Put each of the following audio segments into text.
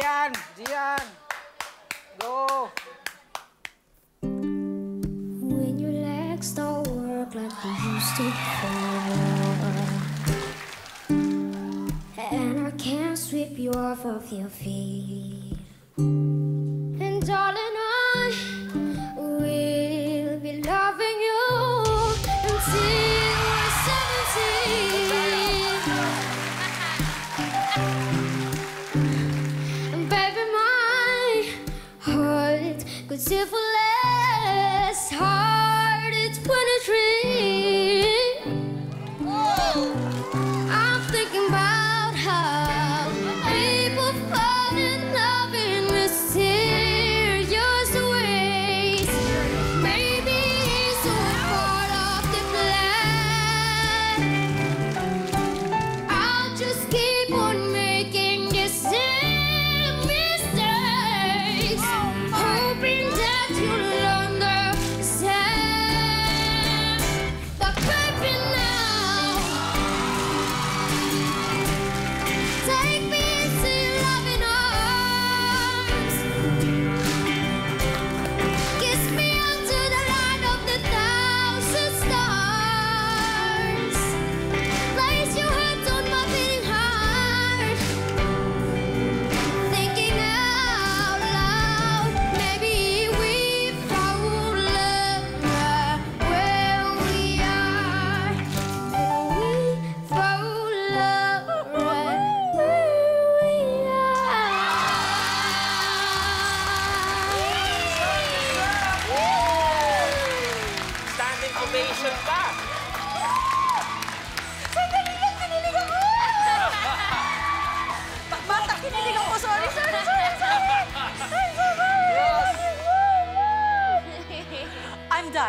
Gian! Gian! Go! When your legs don't work like they used to before And I can't sweep you off of your feet And darling, it's.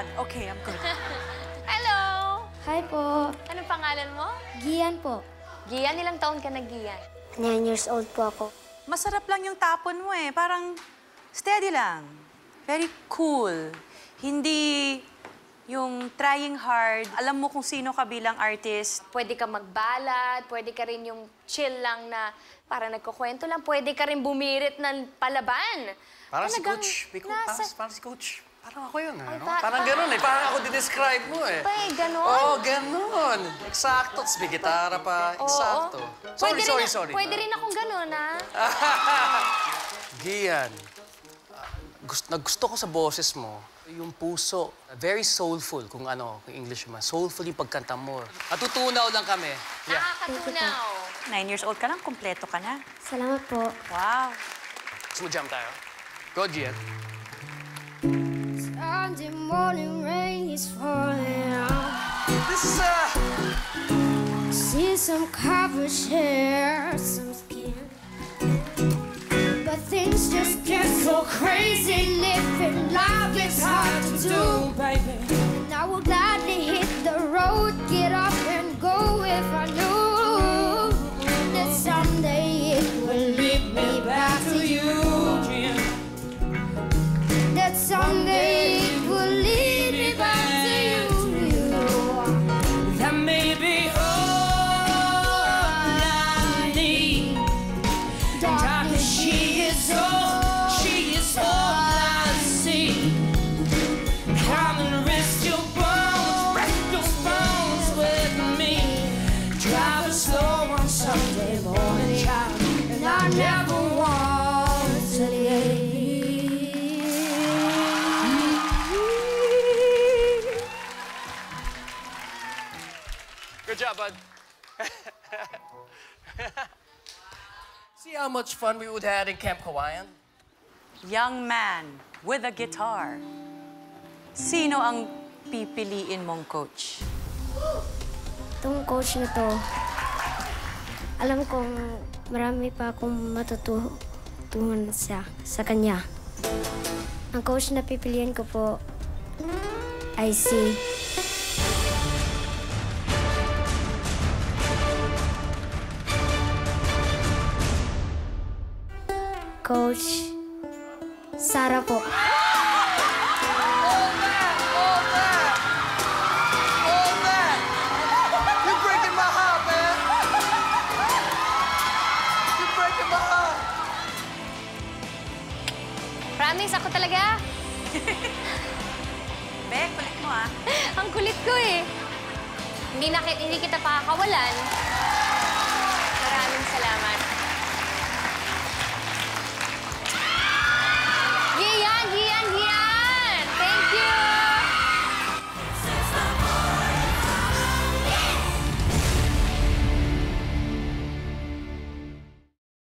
Done. Okay, I'm good. Hello! Hi po. Anong pangalan mo? Gian po. Gian, ilang taon ka na, Gian? Nine years old po ako. Masarap lang yung tapon mo eh. Parang steady lang. Very cool. Hindi yung trying hard. Alam mo kung sino ka bilang artist. Pwede ka magbalad, pwede ka rin yung chill lang na para nagkukwento lang. Pwede ka rin bumirit ng palaban. Parang si Talagang Coach. Biko, nasa- parang, parang si Coach. Parang ako yun, ano? pa- parang ganun eh. Parang ako describe mo eh. Pa, eh, ganon? Oo, oh, ganun. Eksakto. Tapos may gitara pa. Oo. Eksakto. Sorry, Pwede sorry, rin, sorry. Pwede rin akong ganon, ha? Gian, gusto, nagusto ko sa boses mo, yung puso, very soulful, kung ano, kung English man. Soulful yung pagkanta mo. Natutunaw lang kami. Yeah. Nakakatunaw. Nine years old ka lang, kumpleto ka na. Salamat po. Wow. Gusto mo jam tayo? Go, Gian. Sunday morning rain is falling out. This is, uh, See some covered hair, some skin. But things just get so crazy. Living life is hard to do, baby. Good job, bud. See how much fun we would have in Camp Hawaiian? Young man with a guitar. Sino ang pipiliin mong coach? Itong coach na to, alam kong marami pa akong matutuhan sa, sa kanya. Ang coach na pipiliin ko po ay si Coach Sara po. Promise, ako talaga. Be, kulit mo ah. Ang kulit ko eh. Hindi, na, hindi kita pakakawalan.